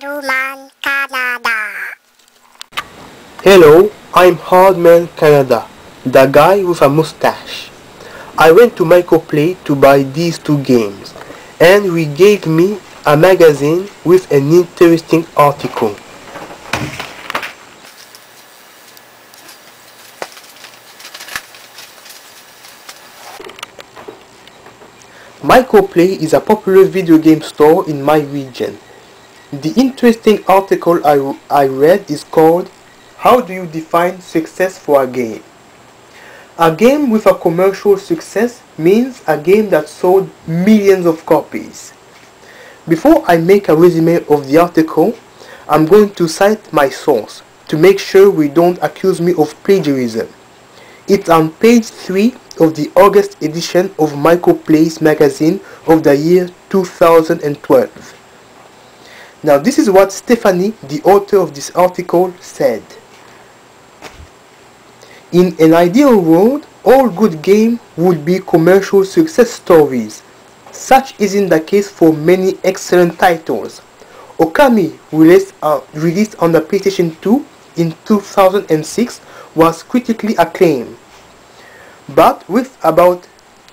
Hardman Canada. Hello, I'm Hardman Canada, the guy with a mustache. I went to Microplay to buy these two games, and we gave me a magazine with an interesting article. Microplay is a popular video game store in my region. The interesting article I, I read is called How do you define success for a game? A game with a commercial success means a game that sold millions of copies. Before I make a resume of the article, I'm going to cite my source to make sure we don't accuse me of plagiarism. It's on page 3 of the August edition of Microplay's magazine of the year 2012. Now this is what Stephanie, the author of this article, said. In an ideal world, all good games would be commercial success stories. Such isn't the case for many excellent titles. Okami, released, uh, released on the PlayStation 2 in 2006, was critically acclaimed. But with about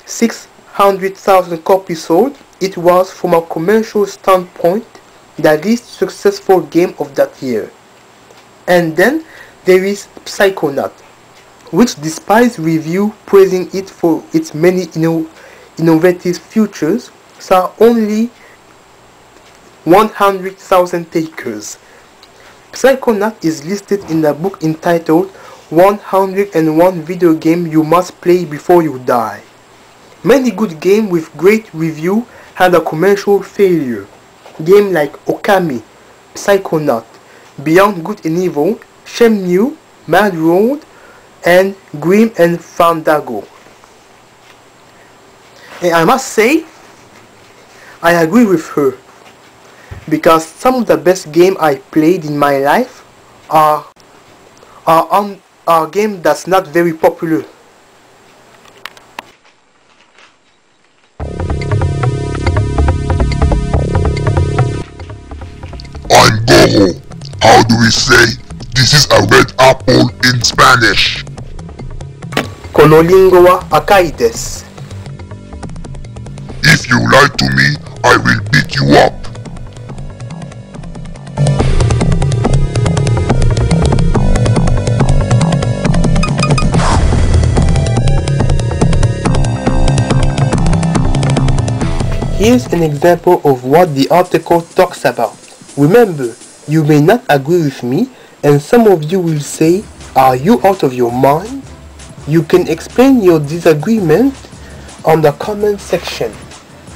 600,000 copies sold, it was, from a commercial standpoint, the least successful game of that year. And then there is Psychonaut, which despite review praising it for its many inno innovative features, saw only 100,000 takers. Psychonaut is listed in a book entitled 101 Video Game You Must Play Before You Die. Many good games with great review had a commercial failure. Games like Okami, Psychonaut, Beyond Good and Evil, Shenmue, MadWorld, and Grim and Fandango. And I must say, I agree with her because some of the best games I played in my life are are on are game that's not very popular. I'm How do we say this is a red apple in Spanish? Conolingua Acaides. If you lie to me, I will beat you up. Here's an example of what the article talks about. Remember, you may not agree with me and some of you will say, are you out of your mind? You can explain your disagreement on the comment section.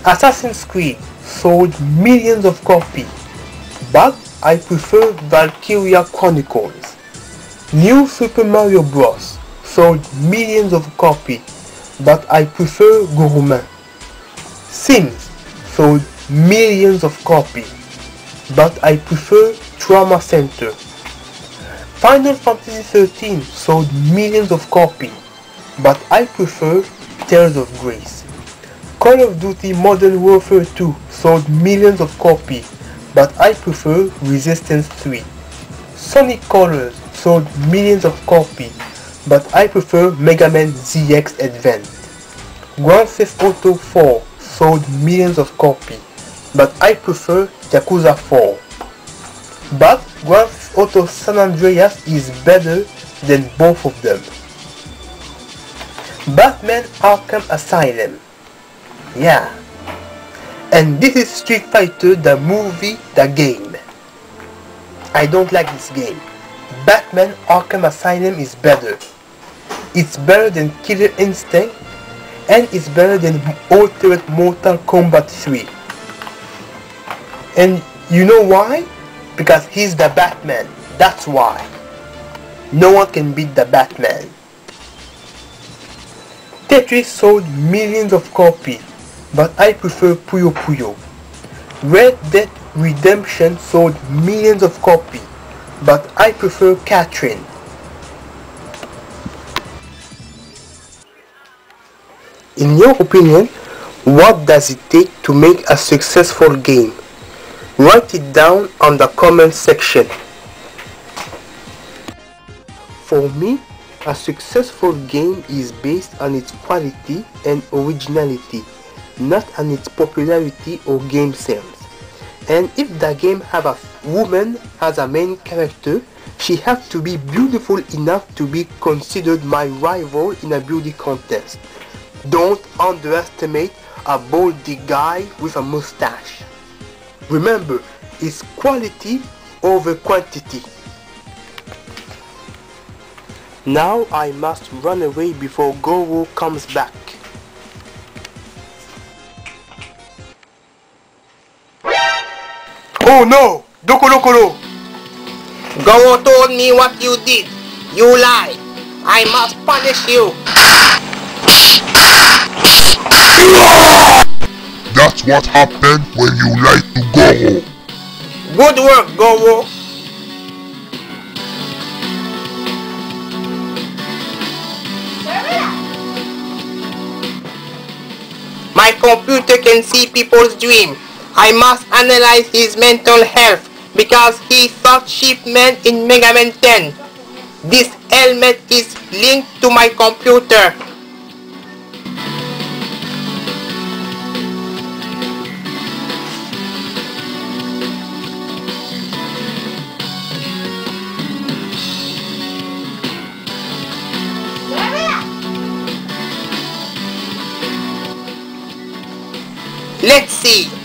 Assassin's Creed sold millions of copies, but I prefer Valkyria Chronicles. New Super Mario Bros. sold millions of copies, but I prefer Gourmet. Sims sold millions of copies, but I prefer Trauma Center. Final Fantasy XIII sold millions of copies, but I prefer Tales of Grace. Call of Duty Modern Warfare 2 sold millions of copies, but I prefer Resistance 3. Sonic Colors sold millions of copies, but I prefer Mega Man ZX Advent. Grand Theft Auto 4 sold millions of copies, but I prefer Yakuza 4. But Grand Theft Auto San Andreas is better than both of them. Batman Arkham Asylum. Yeah. And this is Street Fighter the movie, the game. I don't like this game. Batman Arkham Asylum is better. It's better than Killer Instinct and it's better than Ultimate Mortal Kombat 3. And you know why? Because he's the Batman. That's why. No one can beat the Batman. Tetris sold millions of copies, but I prefer Puyo Puyo. Red Dead Redemption sold millions of copies, but I prefer Catherine. In your opinion, what does it take to make a successful game? Write it down on the comment section. For me, a successful game is based on its quality and originality, not on its popularity or game sales. And if the game have a woman as a main character, she has to be beautiful enough to be considered my rival in a beauty contest. Don't underestimate a baldy guy with a mustache. Remember, it's quality over quantity. Now I must run away before Goro comes back. Oh no! Dokolokolo! Goro told me what you did. You lied. I must punish you. That's what happened when you lied to Goro. Good work, Goro. My computer can see people's dream. I must analyze his mental health because he thought Sheep Man in Mega Man 10. This helmet is linked to my computer. Let's see.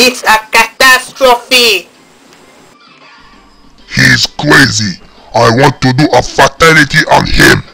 It's a catastrophe. He's crazy. I want to do a fatality on him.